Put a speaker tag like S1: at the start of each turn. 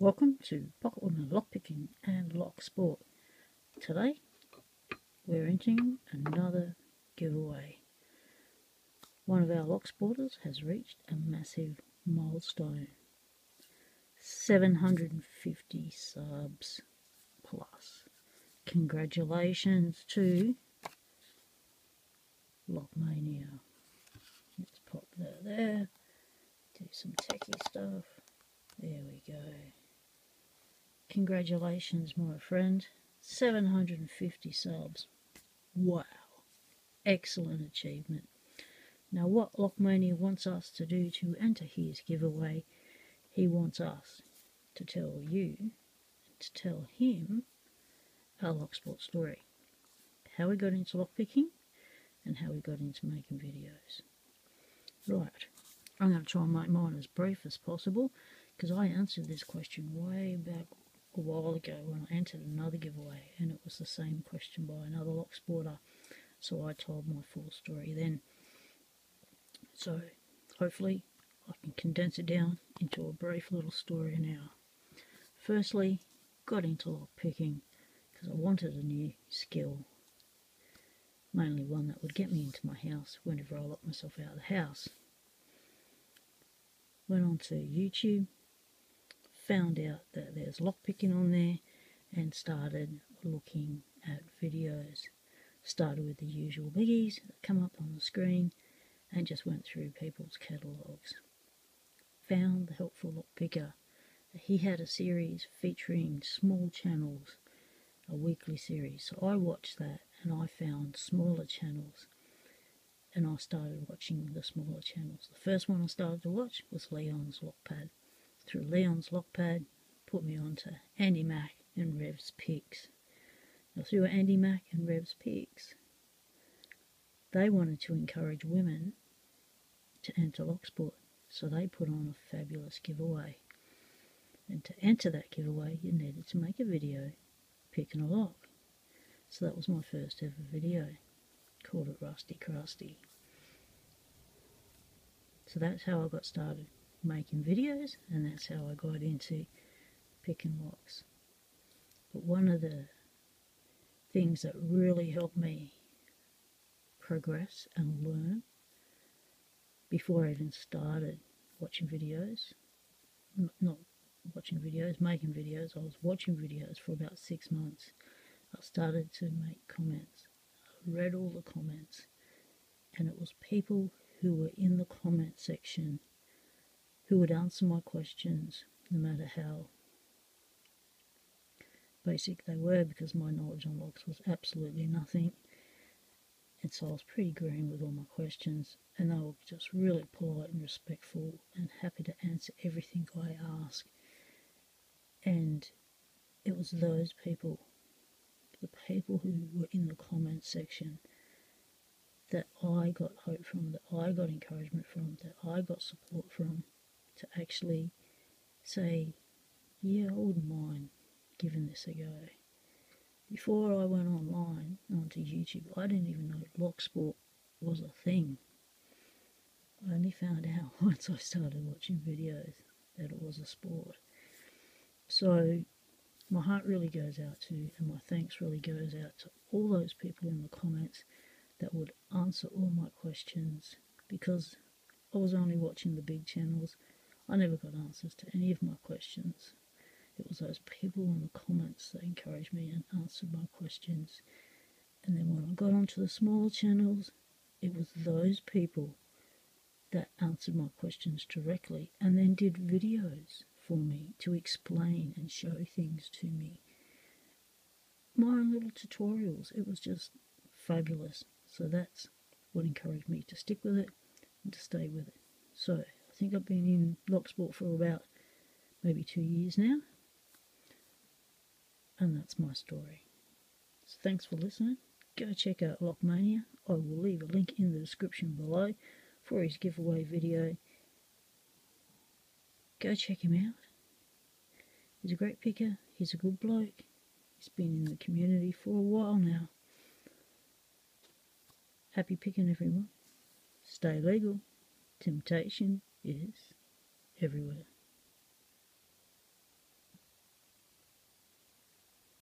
S1: Welcome to Pocket Woman Lockpicking and Lock Sport. Today we're entering another giveaway. One of our lock sporters has reached a massive milestone. 750 subs plus. Congratulations to Lockmania. Let's pop that there. Do some techie stuff. There we go. Congratulations, my friend. 750 subs. Wow. Excellent achievement. Now, what Lockmania wants us to do to enter his giveaway, he wants us to tell you, to tell him, our Locksport story. How we got into lockpicking and how we got into making videos. Right, I'm going to try and make mine as brief as possible because I answered this question way back a while ago when I entered another giveaway and it was the same question by another lock so I told my full story then. So hopefully I can condense it down into a brief little story now firstly got into lock picking because I wanted a new skill. Mainly one that would get me into my house whenever I locked myself out of the house. Went on to YouTube found out that there's lockpicking on there and started looking at videos. Started with the usual biggies that come up on the screen and just went through people's catalogues. Found the helpful lockpicker. He had a series featuring small channels, a weekly series. So I watched that and I found smaller channels and I started watching the smaller channels. The first one I started to watch was Leon's Lockpad through Leon's Lockpad, put me onto Andy Mack and Rev's Picks. Now through Andy Mack and Rev's Picks, they wanted to encourage women to enter Locksport, so they put on a fabulous giveaway. And to enter that giveaway, you needed to make a video picking a lock. So that was my first ever video. Called it Rusty Crusty. So that's how I got started making videos and that's how I got into picking locks. But one of the things that really helped me progress and learn before I even started watching videos, not watching videos, making videos, I was watching videos for about six months. I started to make comments. I read all the comments and it was people who were in the comment section who would answer my questions no matter how basic they were because my knowledge on locks was absolutely nothing. And so I was pretty green with all my questions and they were just really polite and respectful and happy to answer everything I asked. And it was those people, the people who were in the comment section that I got hope from, that I got encouragement from, that I got support from to actually say, yeah, I wouldn't mind giving this a go. Before I went online onto YouTube, I didn't even know lock sport was a thing. I only found out once I started watching videos that it was a sport. So my heart really goes out to, and my thanks really goes out to all those people in the comments that would answer all my questions because I was only watching the big channels I never got answers to any of my questions. It was those people in the comments that encouraged me and answered my questions. And then when I got onto the smaller channels, it was those people that answered my questions directly and then did videos for me to explain and show things to me. My own little tutorials, it was just fabulous. So that's what encouraged me to stick with it and to stay with it. So think I've been in Locksport for about maybe two years now. And that's my story. So thanks for listening. Go check out Lockmania. I will leave a link in the description below for his giveaway video. Go check him out. He's a great picker. He's a good bloke. He's been in the community for a while now. Happy picking everyone. Stay legal. Temptation is everywhere.